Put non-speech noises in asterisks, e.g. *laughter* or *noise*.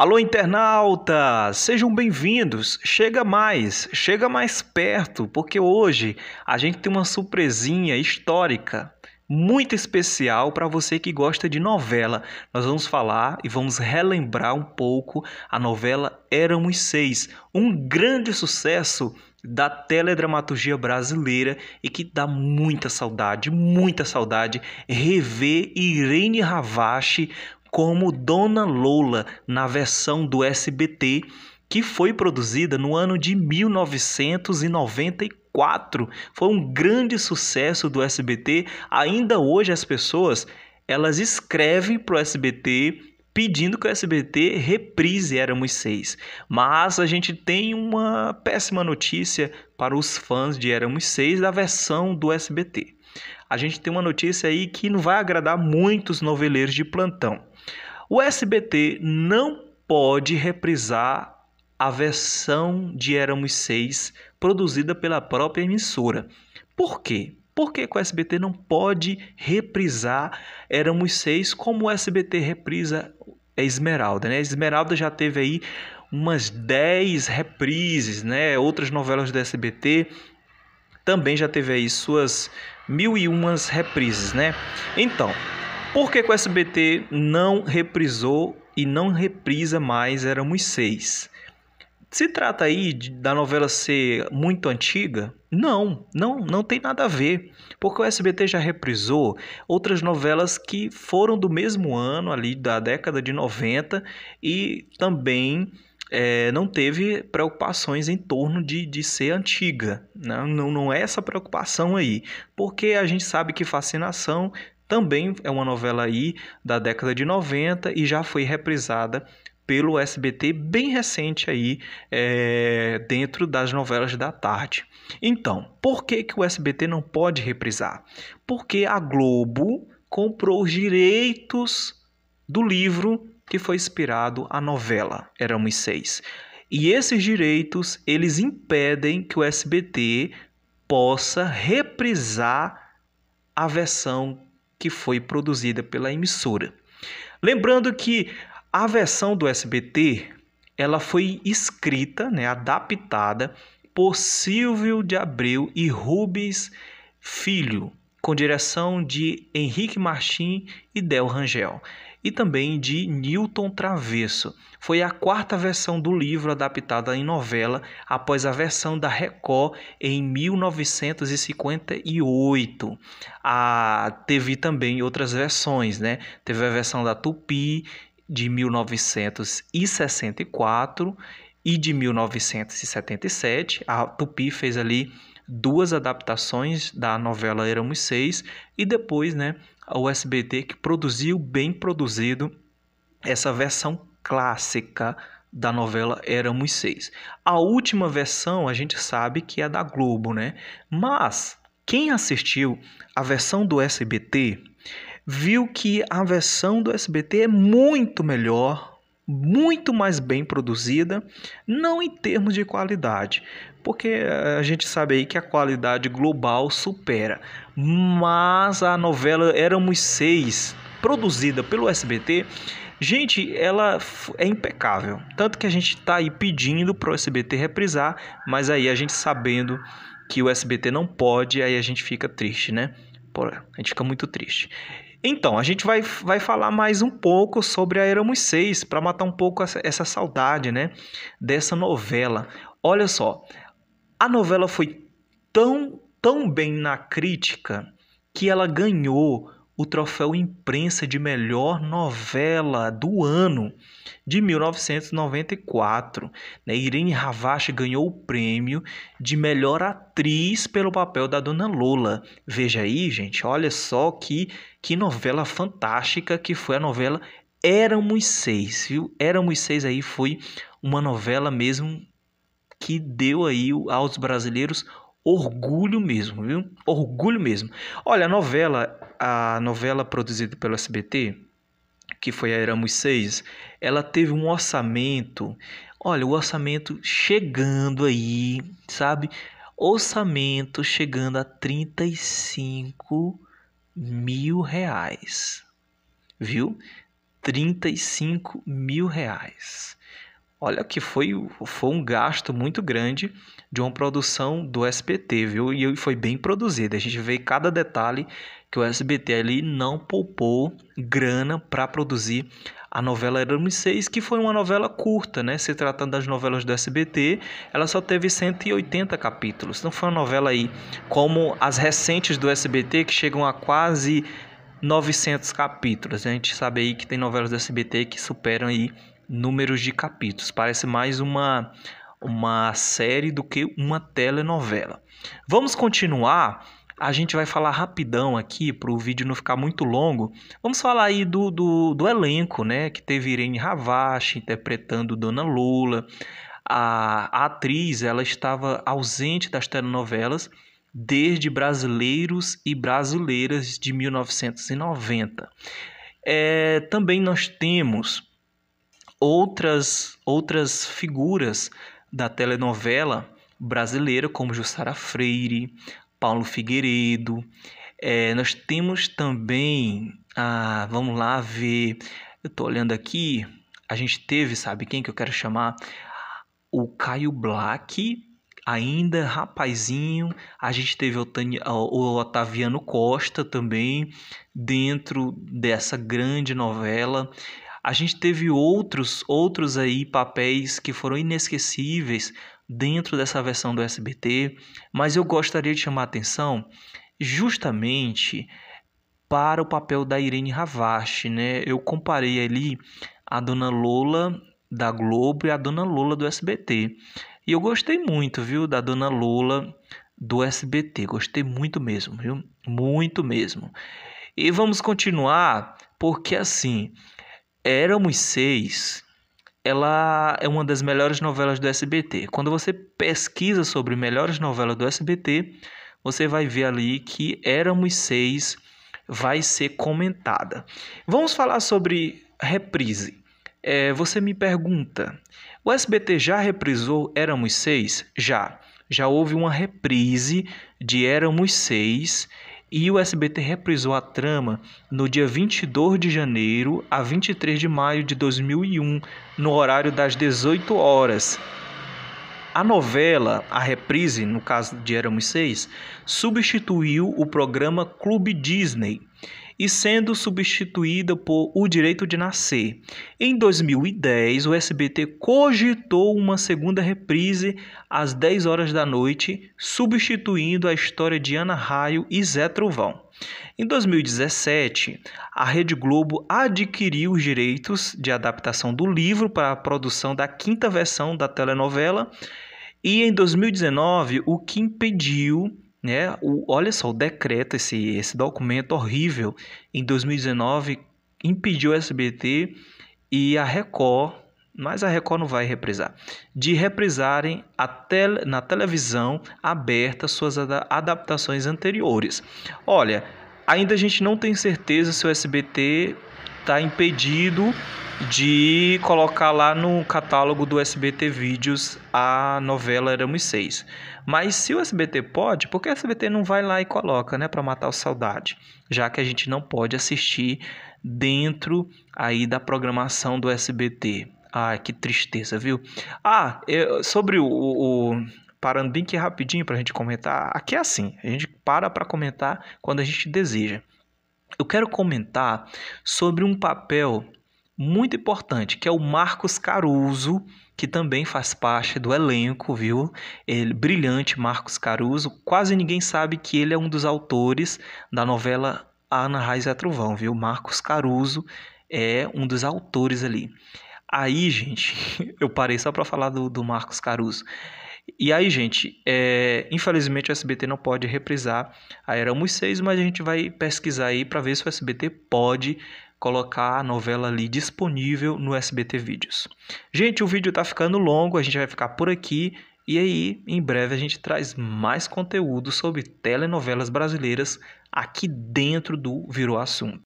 Alô, internauta! Sejam bem-vindos! Chega mais, chega mais perto, porque hoje a gente tem uma surpresinha histórica muito especial para você que gosta de novela. Nós vamos falar e vamos relembrar um pouco a novela Éramos Seis, um grande sucesso da teledramaturgia brasileira e que dá muita saudade, muita saudade rever Irene Ravache como Dona Lola na versão do SBT que foi produzida no ano de 1994. Foi um grande sucesso do SBT. Ainda hoje as pessoas elas escrevem para o SBT pedindo que o SBT reprise Éramos Seis. Mas a gente tem uma péssima notícia para os fãs de Éramos Seis da versão do SBT. A gente tem uma notícia aí que não vai agradar muitos noveleiros de plantão. O SBT não pode reprisar a versão de Éramos Seis produzida pela própria emissora. Por quê? Por que o SBT não pode reprisar Éramos Seis como o SBT reprisa Esmeralda? Né? Esmeralda já teve aí umas 10 reprises, né? Outras novelas do SBT também já teve aí suas mil e umas reprises, né? Então, por que, que o SBT não reprisou e não reprisa mais Éramos Seis? Se trata aí de, da novela ser muito antiga? Não, não, não tem nada a ver, porque o SBT já reprisou outras novelas que foram do mesmo ano, ali da década de 90, e também é, não teve preocupações em torno de, de ser antiga. Não, né? não, não é essa preocupação aí, porque a gente sabe que Fascinação também é uma novela aí da década de 90 e já foi reprisada pelo SBT bem recente aí é, dentro das novelas da tarde. Então, por que, que o SBT não pode reprisar? Porque a Globo comprou os direitos do livro que foi inspirado a novela Éramos Seis. E esses direitos, eles impedem que o SBT possa reprisar a versão que foi produzida pela emissora. Lembrando que a versão do SBT ela foi escrita, né, adaptada por Silvio de Abreu e Rubens Filho, com direção de Henrique Martim e Del Rangel e também de Newton Travesso. Foi a quarta versão do livro adaptada em novela após a versão da Record em 1958. Ah, teve também outras versões, né? Teve a versão da Tupi de 1964 e de 1977. A Tupi fez ali duas adaptações da novela Éramos Seis e depois, né, o SBT que produziu bem produzido essa versão clássica da novela Éramos Seis. A última versão a gente sabe que é da Globo, né? Mas quem assistiu a versão do SBT viu que a versão do SBT é muito melhor, muito mais bem produzida, não em termos de qualidade, porque a gente sabe aí que a qualidade global supera, mas a novela Éramos Seis, produzida pelo SBT, gente, ela é impecável, tanto que a gente está aí pedindo para o SBT reprisar, mas aí a gente sabendo que o SBT não pode, aí a gente fica triste, né? A gente fica muito triste. Então, a gente vai, vai falar mais um pouco sobre a Éramos Seis, para matar um pouco essa, essa saudade, né? Dessa novela. Olha só, a novela foi tão, tão bem na crítica que ela ganhou o troféu imprensa de melhor novela do ano de 1994. Né? Irene Ravache ganhou o prêmio de melhor atriz pelo papel da Dona Lola. Veja aí, gente, olha só que, que novela fantástica que foi a novela Éramos Seis, viu? Éramos Seis aí foi uma novela mesmo que deu aí aos brasileiros orgulho mesmo, viu? Orgulho mesmo. Olha, a novela, a novela produzida pelo SBT, que foi a Éramos Seis, ela teve um orçamento, olha, o orçamento chegando aí, sabe? Orçamento chegando a 35 mil reais, viu? 35 mil reais. Olha que foi, foi um gasto muito grande de uma produção do SBT, viu? E foi bem produzida. A gente vê cada detalhe que o SBT ali não poupou grana para produzir a novela Éramos Seis, que foi uma novela curta, né? Se tratando das novelas do SBT, ela só teve 180 capítulos. Não foi uma novela aí como as recentes do SBT, que chegam a quase 900 capítulos. A gente sabe aí que tem novelas do SBT que superam aí números de capítulos. Parece mais uma, uma série do que uma telenovela. Vamos continuar. A gente vai falar rapidão aqui para o vídeo não ficar muito longo. Vamos falar aí do, do, do elenco, né? Que teve Irene Ravache interpretando Dona Lula. A, a atriz ela estava ausente das telenovelas desde Brasileiros e Brasileiras de 1990. É, também nós temos outras, outras figuras da telenovela brasileira, como Jussara Freire, Paulo Figueiredo. É, nós temos também, ah, vamos lá ver, eu estou olhando aqui, a gente teve, sabe quem que eu quero chamar? O Caio Black, ainda rapazinho, a gente teve o, o Otaviano Costa também dentro dessa grande novela. A gente teve outros outros aí papéis que foram inesquecíveis dentro dessa versão do SBT, mas eu gostaria de chamar a atenção justamente para o papel da Irene Ravache, né? Eu comparei ali a Dona Lola da Globo e a Dona Lola do SBT. E eu gostei muito, viu, da Dona Lola do SBT. Gostei muito mesmo, viu? Muito mesmo. E vamos continuar, porque assim, Éramos Seis, ela é uma das melhores novelas do SBT. Quando você pesquisa sobre melhores novelas do SBT, você vai ver ali que Éramos Seis vai ser comentada. Vamos falar sobre reprise. É, você me pergunta, o SBT já reprisou Éramos Seis? Já. Já houve uma reprise de Éramos Seis e o SBT reprisou a trama no dia 22 de janeiro a 23 de maio de 2001, no horário das 18 horas. A novela, a reprise, no caso de Éramos Seis, substituiu o programa Clube Disney e sendo substituída por O Direito de Nascer. Em 2010, o SBT cogitou uma segunda reprise às 10 horas da noite, substituindo a história de Ana Raio e Zé Trovão. Em 2017, a Rede Globo adquiriu os direitos de adaptação do livro para a produção da quinta versão da telenovela. E em 2019, o que impediu né? O, olha só, o decreto, esse, esse documento horrível, em 2019, impediu o SBT e a Record, mas a Record não vai reprisar, de reprisarem tele, na televisão aberta suas adaptações anteriores. Olha, ainda a gente não tem certeza se o SBT está impedido de colocar lá no catálogo do SBT Vídeos a novela Éramos Seis. Mas se o SBT pode, por que o SBT não vai lá e coloca, né, para matar o saudade? Já que a gente não pode assistir dentro aí da programação do SBT. Ai, que tristeza, viu? Ah, sobre o, o parando bem aqui rapidinho para a gente comentar. Aqui é assim, a gente para para comentar quando a gente deseja. Eu quero comentar sobre um papel muito importante, que é o Marcos Caruso, que também faz parte do elenco, viu? Ele brilhante Marcos Caruso. Quase ninguém sabe que ele é um dos autores da novela Ana Raiz é Trovão, viu? Marcos Caruso é um dos autores ali. Aí, gente, *laughs* eu parei só para falar do, do Marcos Caruso. E aí, gente, é, infelizmente o SBT não pode reprisar a Éramos Seis, mas a gente vai pesquisar aí para ver se o SBT pode colocar a novela ali disponível no SBT Vídeos. Gente, o vídeo tá ficando longo, a gente vai ficar por aqui e aí em breve a gente traz mais conteúdo sobre telenovelas brasileiras aqui dentro do Virou Assunto.